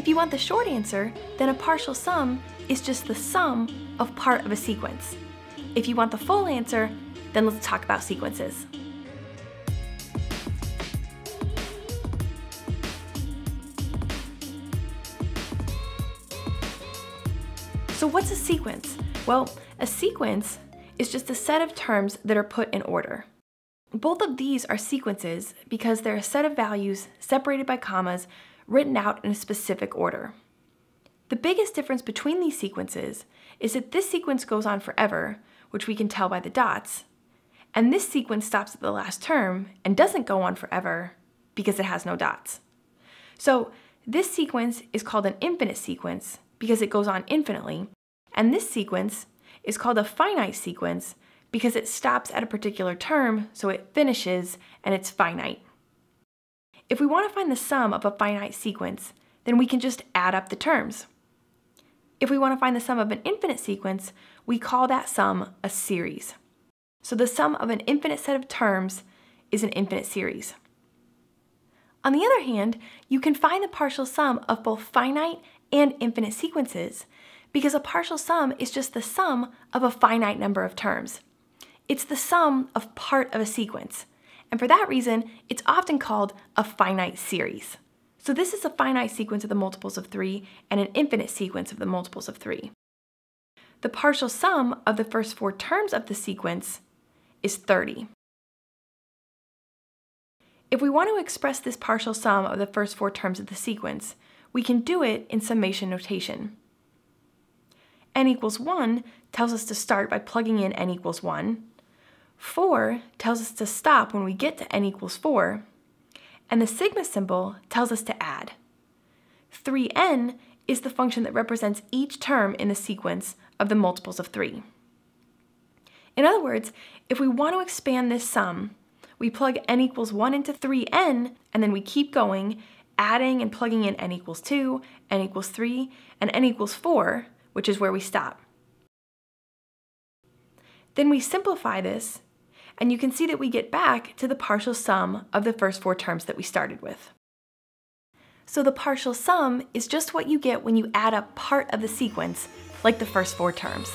If you want the short answer, then a partial sum is just the sum of part of a sequence. If you want the full answer, then let's talk about sequences. So what's a sequence? Well, a sequence is just a set of terms that are put in order. Both of these are sequences because they're a set of values separated by commas written out in a specific order. The biggest difference between these sequences is that this sequence goes on forever, which we can tell by the dots, and this sequence stops at the last term and doesn't go on forever because it has no dots. So this sequence is called an infinite sequence because it goes on infinitely, and this sequence is called a finite sequence because it stops at a particular term, so it finishes and it's finite. If we want to find the sum of a finite sequence, then we can just add up the terms. If we want to find the sum of an infinite sequence, we call that sum a series. So the sum of an infinite set of terms is an infinite series. On the other hand, you can find the partial sum of both finite and infinite sequences because a partial sum is just the sum of a finite number of terms. It's the sum of part of a sequence, and for that reason, it's often called a finite series. So this is a finite sequence of the multiples of 3 and an infinite sequence of the multiples of 3. The partial sum of the first four terms of the sequence is 30. If we want to express this partial sum of the first four terms of the sequence, we can do it in summation notation. n equals 1 tells us to start by plugging in n equals 1. 4 tells us to stop when we get to n equals 4. And the sigma symbol tells us to add. 3n is the function that represents each term in the sequence of the multiples of 3. In other words, if we want to expand this sum, we plug n equals 1 into 3n, and then we keep going, adding and plugging in n equals 2, n equals 3, and n equals 4, which is where we stop. Then we simplify this, and you can see that we get back to the partial sum of the first four terms that we started with. So the partial sum is just what you get when you add up part of the sequence, like the first four terms.